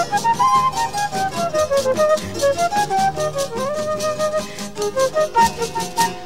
Thank you.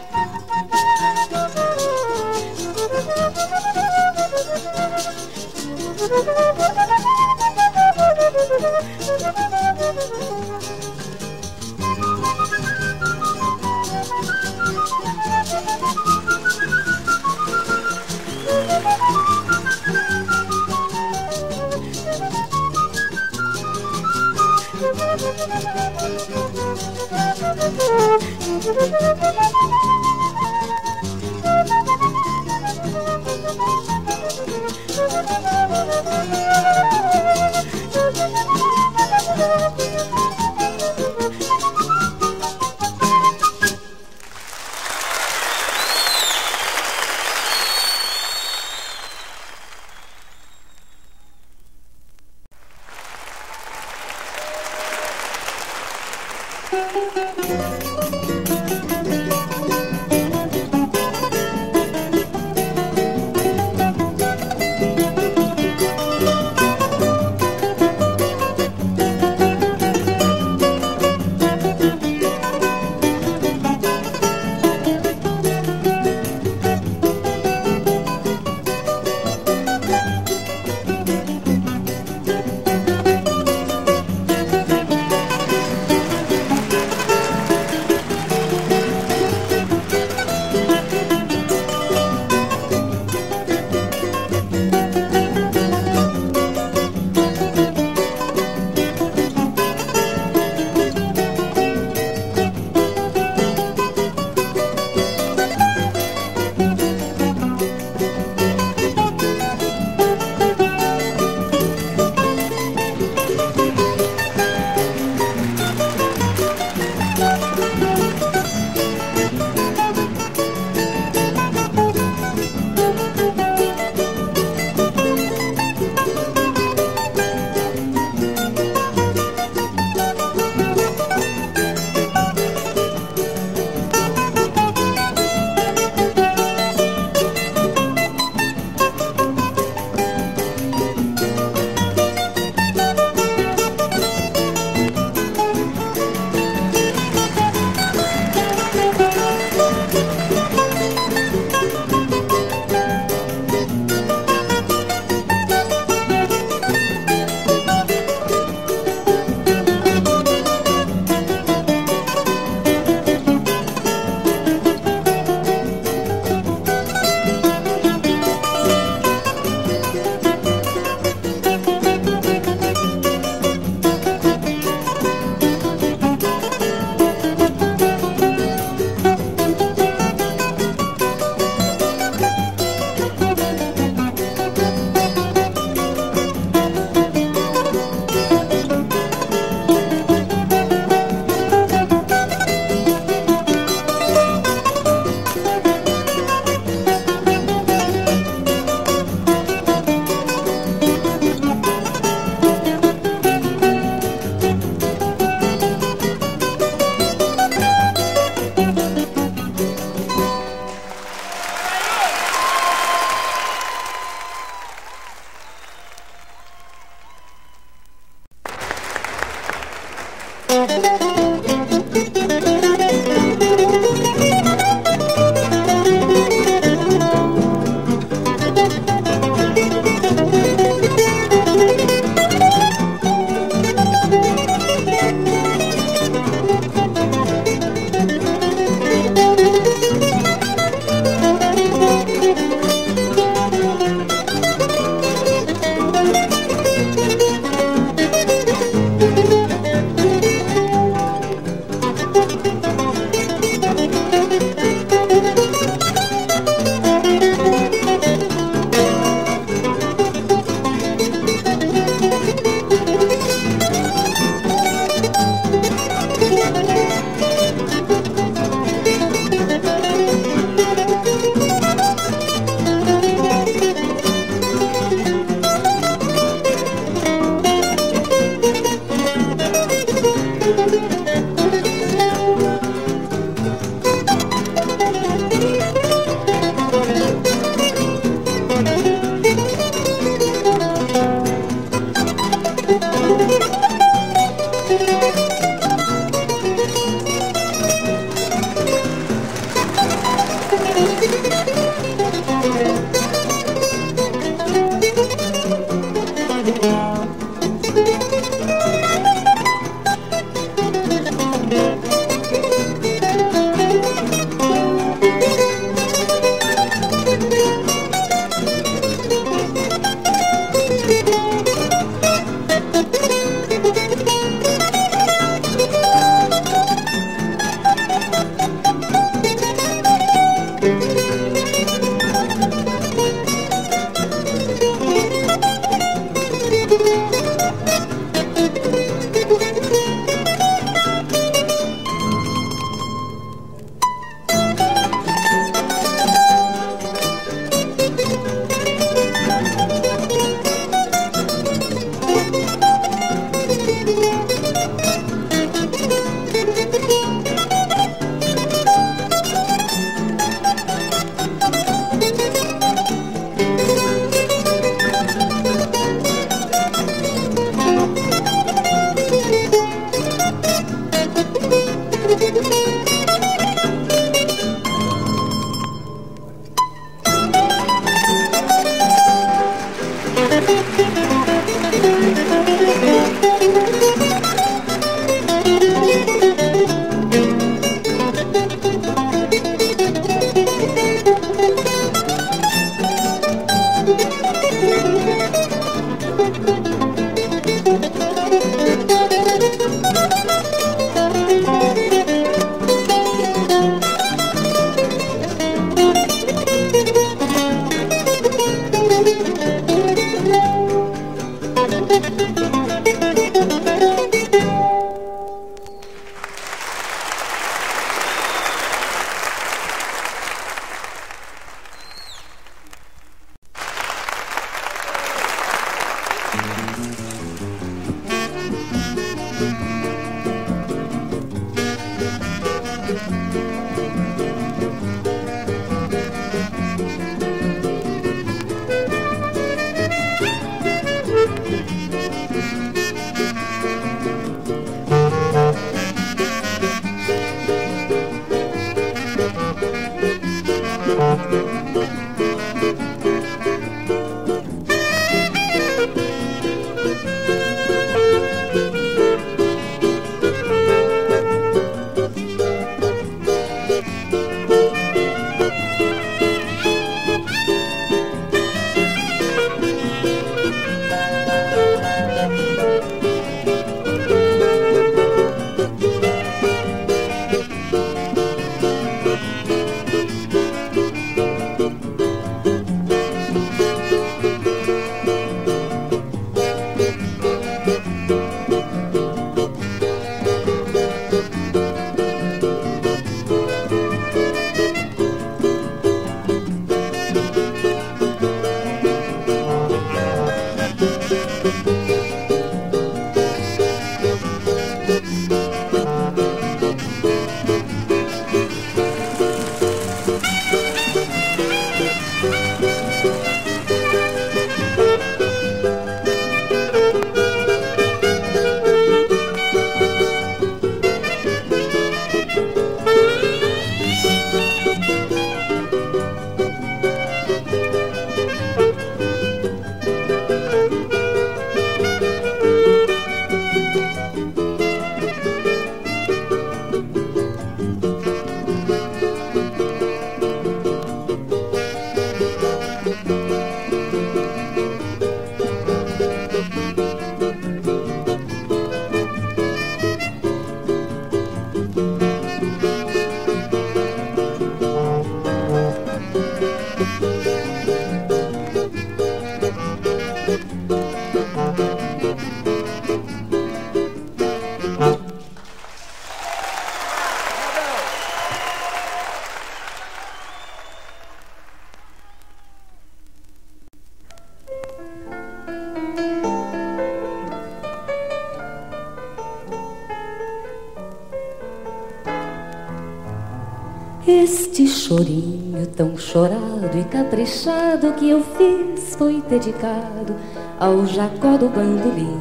Chorinho tão chorado e caprichado que eu fiz foi dedicado ao Jacó do Bandolim,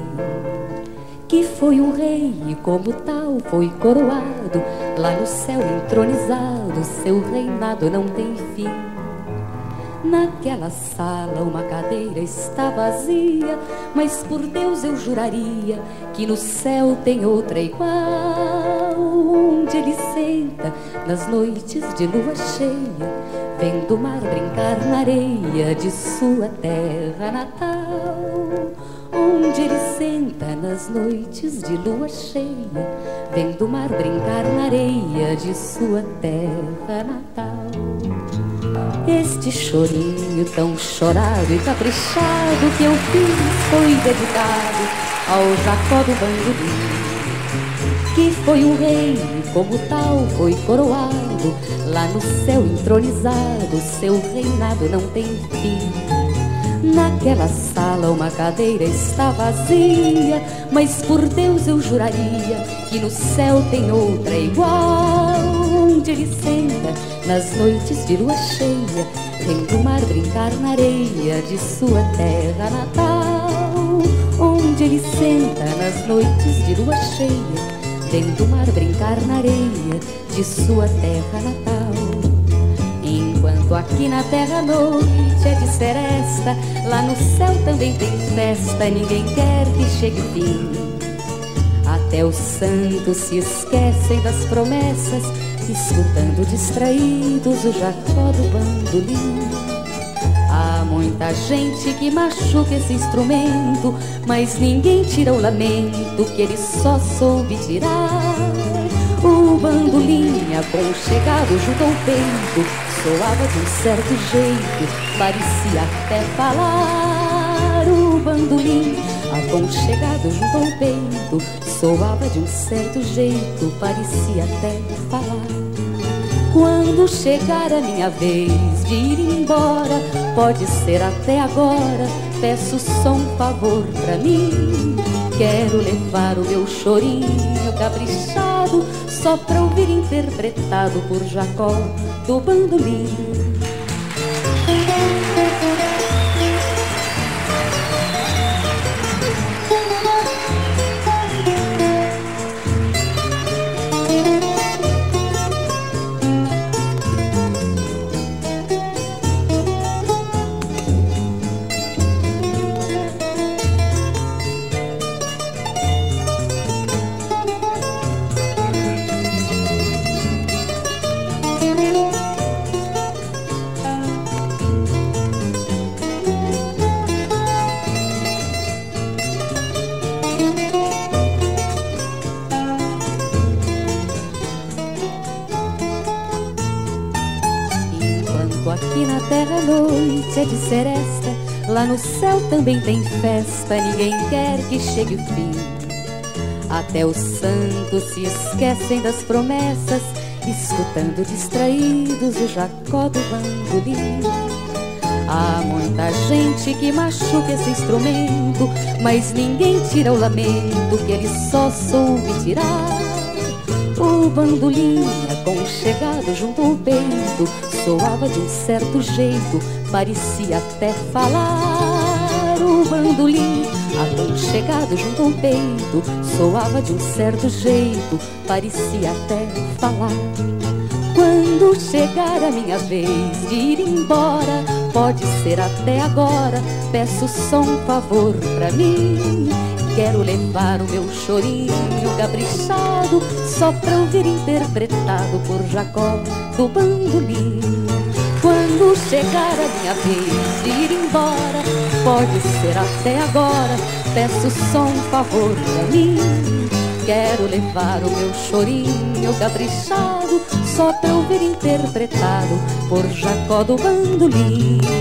que foi um rei e como tal foi coroado lá no céu entronizado. Seu reinado não tem fim. Naquela sala uma cadeira está vazia, mas por Deus eu juraria que no céu tem outra igual, onde ele senta nas noites de lua cheia, vendo o mar brincar na areia de sua terra natal. Onde ele senta nas noites de lua cheia, vendo o mar brincar na areia de sua terra natal. Este chorinho tão chorado e caprichado que eu fiz foi dedicado ao Jacó do Bandolim, que foi um rei como tal foi coroado lá no céu entronizado. Seu reinado não tem fim. Naquela sala uma cadeira está vazia, mas por Deus eu juraria que no céu tem outra igual onde ele senta nas noites de lua cheia, vendo o mar brincar na areia de sua terra natal. Onde ele senta nas noites de lua cheia, vendo o mar brincar na areia de sua terra natal. Enquanto aqui na terra a noite é de seresta, lá no céu também tem festa, ninguém quer que chegue o fim. Até os santos se esquecem das promessas escutando distraídos o Jacó do bandolim. Muita gente que machuca esse instrumento, mas ninguém tira o lamento que ele só soube tirar. O bandolim aconchegado junto ao peito soava de um certo jeito, parecia até falar. O bandolim aconchegado junto ao peito soava de um certo jeito, parecia até falar. Quando chegar a minha vez de ir embora, pode ser até agora, peço só um favor pra mim. Quero levar o meu chorinho caprichado, só pra ouvir interpretado por Jacó do bandolim. Lá no céu também tem festa, ninguém quer que chegue o fim. Até os santos se esquecem das promessas, escutando distraídos o Jacó do bandolim. Há muita gente que machuca esse instrumento, mas ninguém tira o lamento que ele só soube tirar. O bandolim, aconchegado junto ao peito, soava de um certo jeito, parecia até falar. O bandolim, aconchegado junto ao peito, soava de um certo jeito, parecia até falar. Quando chegar a minha vez de ir embora, pode ser até agora, peço só um favor pra mim. Quero levar o meu chorinho caprichado, só pra ouvir interpretado por Jacó do bandolim. Quando chegar a minha vez de ir embora, pode ser até agora, peço só um favor pra mim. Quero levar o meu chorinho caprichado, só pra ouvir interpretado por Jacó do bandolim.